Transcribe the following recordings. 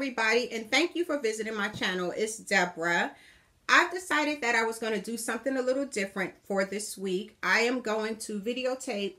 everybody, and thank you for visiting my channel. It's Deborah. I've decided that I was going to do something a little different for this week. I am going to videotape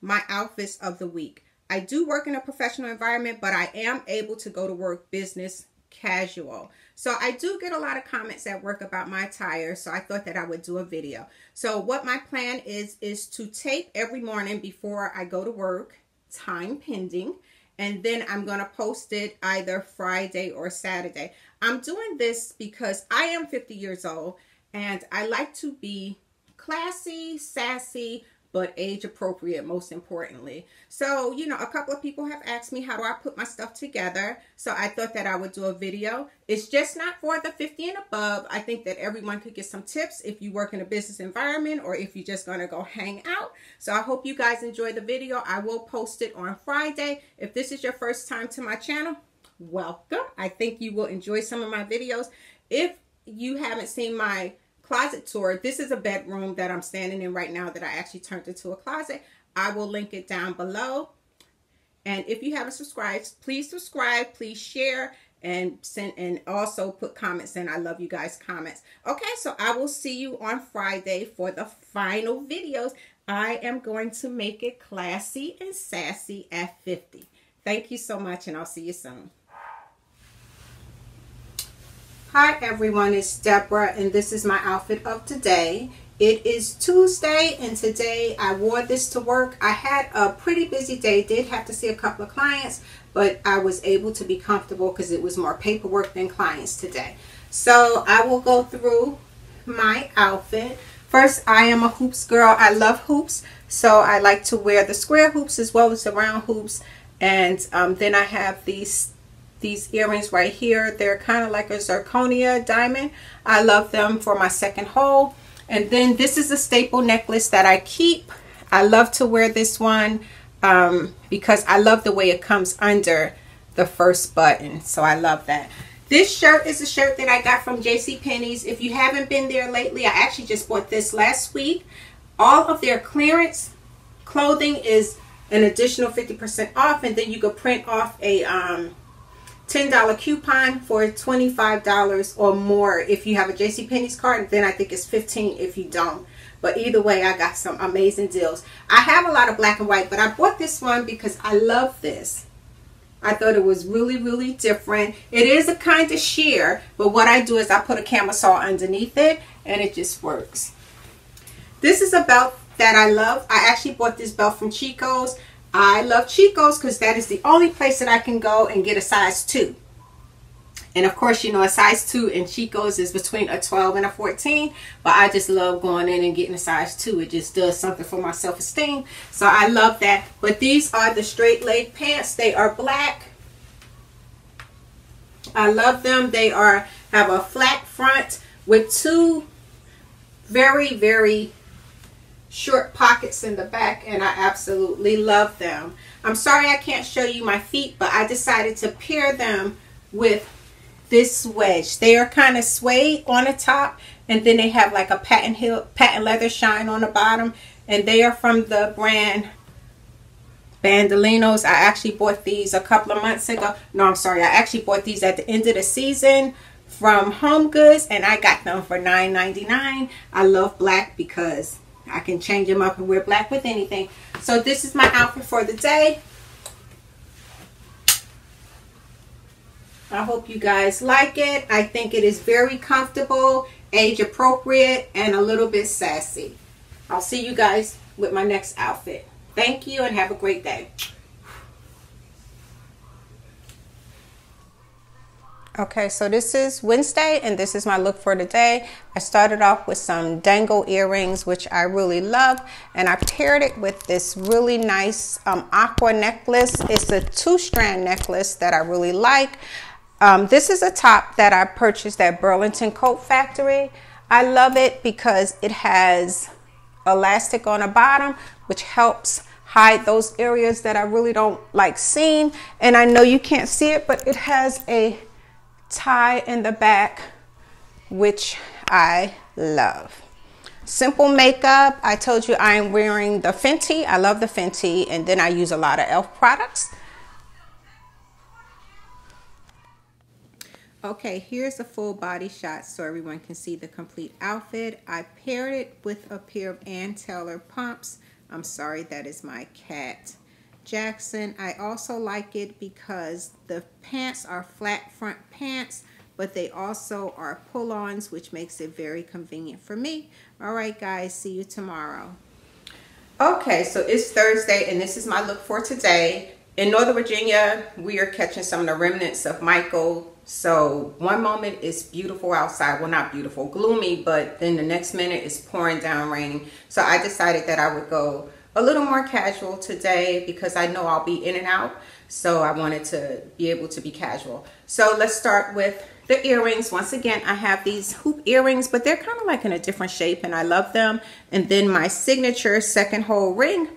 my outfits of the week. I do work in a professional environment, but I am able to go to work business casual. So I do get a lot of comments at work about my attire, so I thought that I would do a video. So what my plan is, is to tape every morning before I go to work, time pending, and then I'm going to post it either Friday or Saturday. I'm doing this because I am 50 years old and I like to be classy, sassy, but age appropriate most importantly. So, you know, a couple of people have asked me how do I put my stuff together. So I thought that I would do a video. It's just not for the 50 and above. I think that everyone could get some tips if you work in a business environment or if you're just going to go hang out. So I hope you guys enjoy the video. I will post it on Friday. If this is your first time to my channel, welcome. I think you will enjoy some of my videos. If you haven't seen my closet tour. This is a bedroom that I'm standing in right now that I actually turned into a closet. I will link it down below. And if you haven't subscribed, please subscribe, please share, and send and also put comments in. I love you guys' comments. Okay, so I will see you on Friday for the final videos. I am going to make it classy and sassy at 50. Thank you so much, and I'll see you soon. Hi everyone, it's Deborah and this is my outfit of today. It is Tuesday and today I wore this to work. I had a pretty busy day, did have to see a couple of clients, but I was able to be comfortable because it was more paperwork than clients today. So I will go through my outfit. First, I am a hoops girl. I love hoops, so I like to wear the square hoops as well as the round hoops. And um, then I have these these earrings right here. They're kind of like a zirconia diamond. I love them for my second hole. And then this is a staple necklace that I keep. I love to wear this one um, because I love the way it comes under the first button. So I love that. This shirt is a shirt that I got from JCPenney's. If you haven't been there lately, I actually just bought this last week. All of their clearance clothing is an additional 50% off. And then you can print off a um, $10 coupon for $25 or more if you have a JCPenney's card. Then I think it's 15 if you don't. But either way, I got some amazing deals. I have a lot of black and white, but I bought this one because I love this. I thought it was really, really different. It is a kind of sheer, but what I do is I put a camisole underneath it, and it just works. This is a belt that I love. I actually bought this belt from Chico's. I love Chico's because that is the only place that I can go and get a size 2. And of course, you know, a size 2 in Chico's is between a 12 and a 14. But I just love going in and getting a size 2. It just does something for my self-esteem. So I love that. But these are the straight leg pants. They are black. I love them. They are have a flat front with two very, very short pockets in the back and I absolutely love them. I'm sorry I can't show you my feet but I decided to pair them with this wedge. They are kind of suede on the top and then they have like a patent heel, patent leather shine on the bottom and they are from the brand Bandolinos. I actually bought these a couple of months ago. No, I'm sorry. I actually bought these at the end of the season from Home Goods and I got them for $9.99. I love black because I can change them up and wear black with anything. So this is my outfit for the day. I hope you guys like it. I think it is very comfortable, age appropriate, and a little bit sassy. I'll see you guys with my next outfit. Thank you and have a great day. Okay, so this is Wednesday and this is my look for today. I started off with some dangle earrings, which I really love. And I paired it with this really nice um, aqua necklace. It's a two strand necklace that I really like. Um, this is a top that I purchased at Burlington Coat Factory. I love it because it has elastic on the bottom, which helps hide those areas that I really don't like seeing. And I know you can't see it, but it has a tie in the back, which I love. Simple makeup. I told you I'm wearing the Fenty. I love the Fenty. And then I use a lot of e.l.f. products. Okay, here's a full body shot so everyone can see the complete outfit. I paired it with a pair of Ann Taylor pumps. I'm sorry, that is my cat. Jackson, I also like it because the pants are flat front pants, but they also are pull-ons, which makes it very convenient for me. All right, guys, see you tomorrow. Okay, so it's Thursday, and this is my look for today. In Northern Virginia, we are catching some of the remnants of Michael. So one moment it's beautiful outside. Well, not beautiful, gloomy, but then the next minute it's pouring down raining. So I decided that I would go a little more casual today because I know I'll be in and out. So I wanted to be able to be casual. So let's start with the earrings. Once again, I have these hoop earrings, but they're kind of like in a different shape and I love them. And then my signature second hole ring.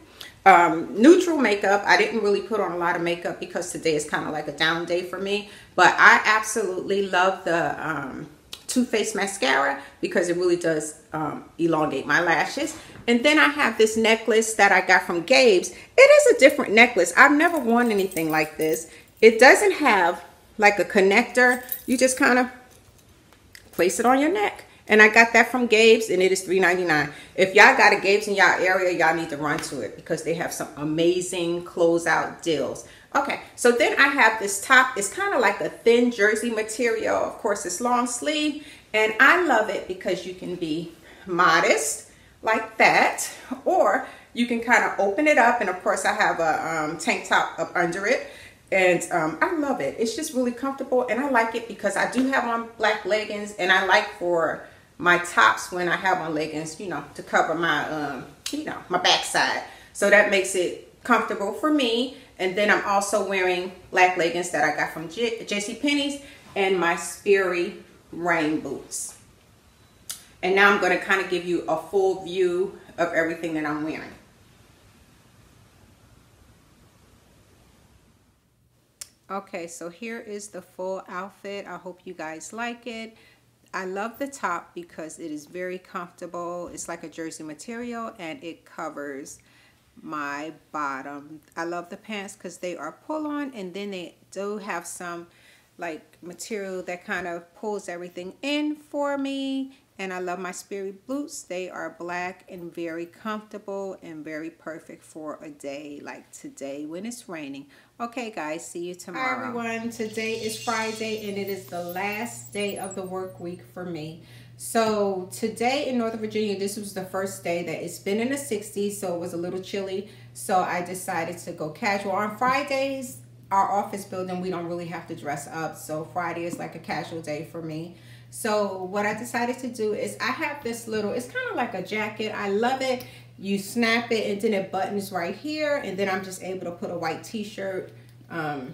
Um, neutral makeup. I didn't really put on a lot of makeup because today is kind of like a down day for me. But I absolutely love the um, Too Faced mascara because it really does um, elongate my lashes. And then I have this necklace that I got from Gabe's. It is a different necklace. I've never worn anything like this. It doesn't have like a connector. You just kind of place it on your neck. And I got that from Gabe's and it is $3.99. If y'all got a Gabe's in y'all area, y'all need to run to it because they have some amazing closeout deals. Okay, so then I have this top. It's kind of like a thin jersey material. Of course, it's long sleeve. And I love it because you can be modest like that. Or you can kind of open it up. And of course, I have a um, tank top up under it. And um, I love it. It's just really comfortable. And I like it because I do have on black leggings. And I like for my tops when I have on leggings, you know, to cover my, um, you know, my backside. So that makes it comfortable for me. And then I'm also wearing black leggings that I got from J JCPenney's and my Sperry rain boots. And now I'm going to kind of give you a full view of everything that I'm wearing. Okay, so here is the full outfit. I hope you guys like it. I love the top because it is very comfortable. It's like a jersey material and it covers my bottom. I love the pants because they are pull on and then they do have some like material that kind of pulls everything in for me and I love my Sperry boots. They are black and very comfortable and very perfect for a day like today when it's raining. Okay, guys, see you tomorrow. Hi, everyone. Today is Friday, and it is the last day of the work week for me. So today in Northern Virginia, this was the first day that it's been in the 60s, so it was a little chilly. So I decided to go casual. On Fridays, our office building, we don't really have to dress up. So Friday is like a casual day for me. So what I decided to do is I have this little, it's kind of like a jacket. I love it. You snap it and then it buttons right here. And then I'm just able to put a white t-shirt um,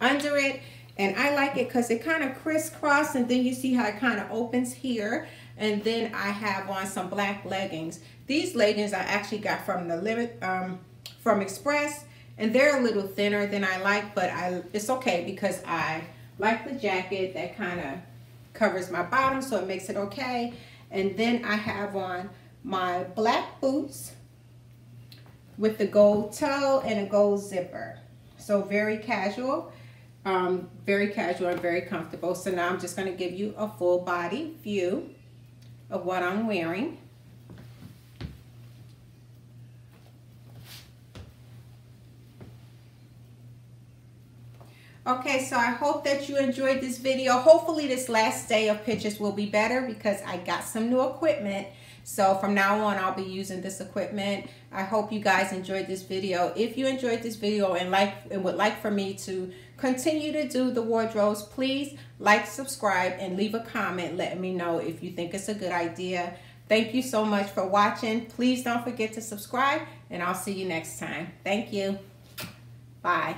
under it. And I like it because it kind of crisscross and then you see how it kind of opens here. And then I have on some black leggings. These leggings I actually got from the limit um, from Express and they're a little thinner than I like, but I it's okay because I like the jacket that kind of covers my bottom so it makes it okay. And then I have on my black boots with the gold toe and a gold zipper. So very casual, um, very casual and very comfortable. So now I'm just going to give you a full body view of what I'm wearing. Okay, so I hope that you enjoyed this video. Hopefully this last day of pictures will be better because I got some new equipment. So from now on, I'll be using this equipment. I hope you guys enjoyed this video. If you enjoyed this video and like and would like for me to continue to do the wardrobes, please like, subscribe, and leave a comment letting me know if you think it's a good idea. Thank you so much for watching. Please don't forget to subscribe, and I'll see you next time. Thank you. Bye.